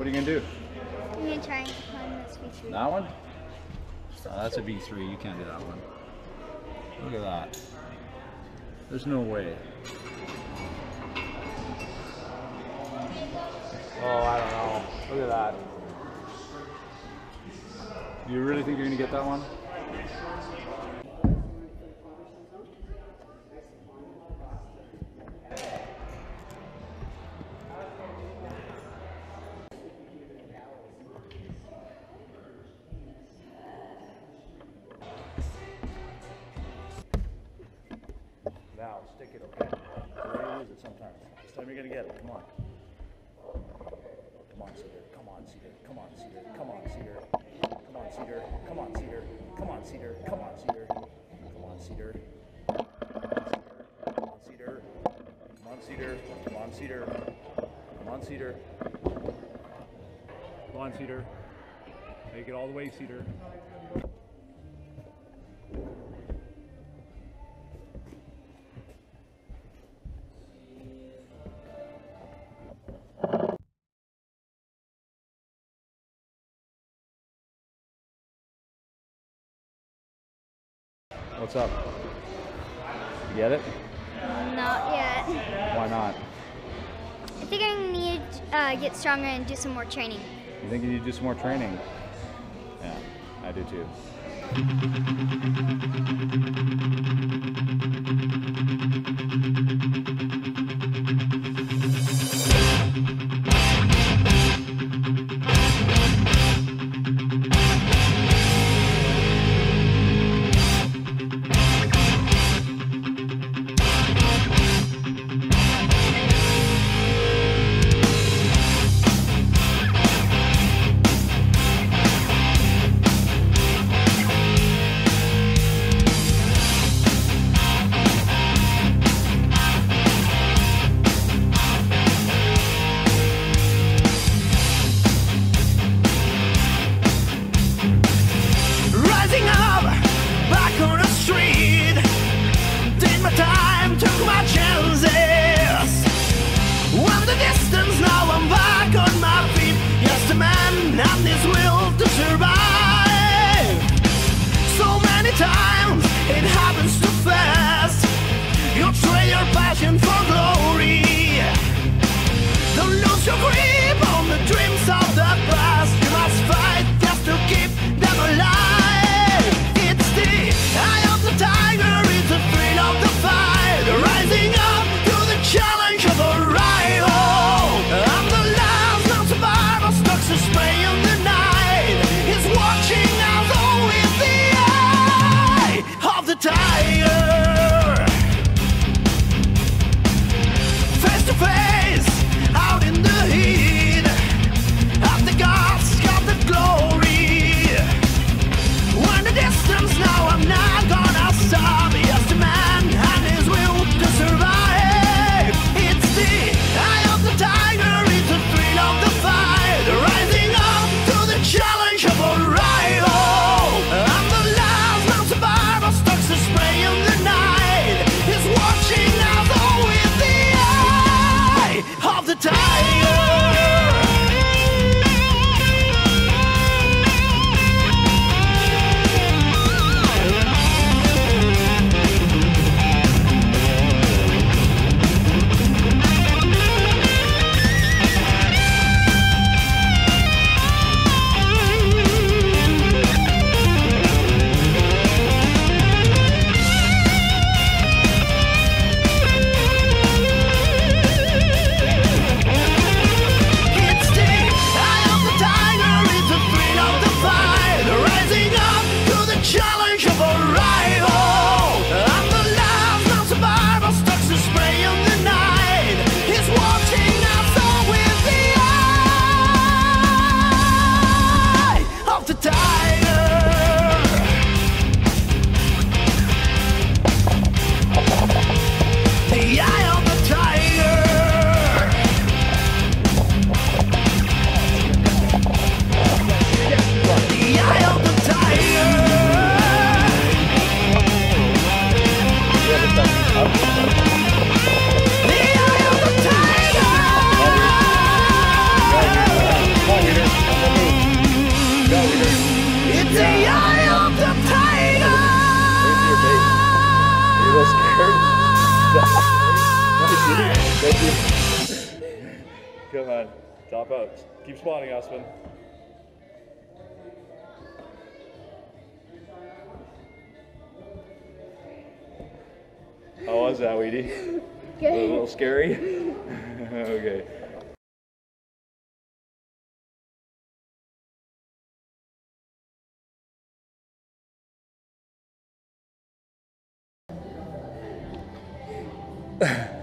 What are you gonna do? I'm gonna try and climb this feature. That one? Oh, that's a V3. You can't do that one. Look at that. There's no way. Oh, I don't know. Look at that. You really think you're gonna get that one? Now, it, okay? You're gonna lose it sometimes. This time you're gonna get it. Come on. Come on, Cedar. Come on, Cedar. Come on, Cedar. Come on, Cedar. Come on, Cedar. Come on, Cedar. Come on, Cedar. Come on, Cedar. Come on, Cedar. Come on, Cedar. Come on, Cedar. Come on, Cedar. Come on, Cedar. Come on, Cedar. Make it all the way, Cedar. What's up? You get it? Not yet. Why not? I think I need to uh, get stronger and do some more training. You think you need to do some more training? Yeah, I do too. this will to survive. Top out. Keep spotting, Aspen. How was that, Weedy? A little scary? okay.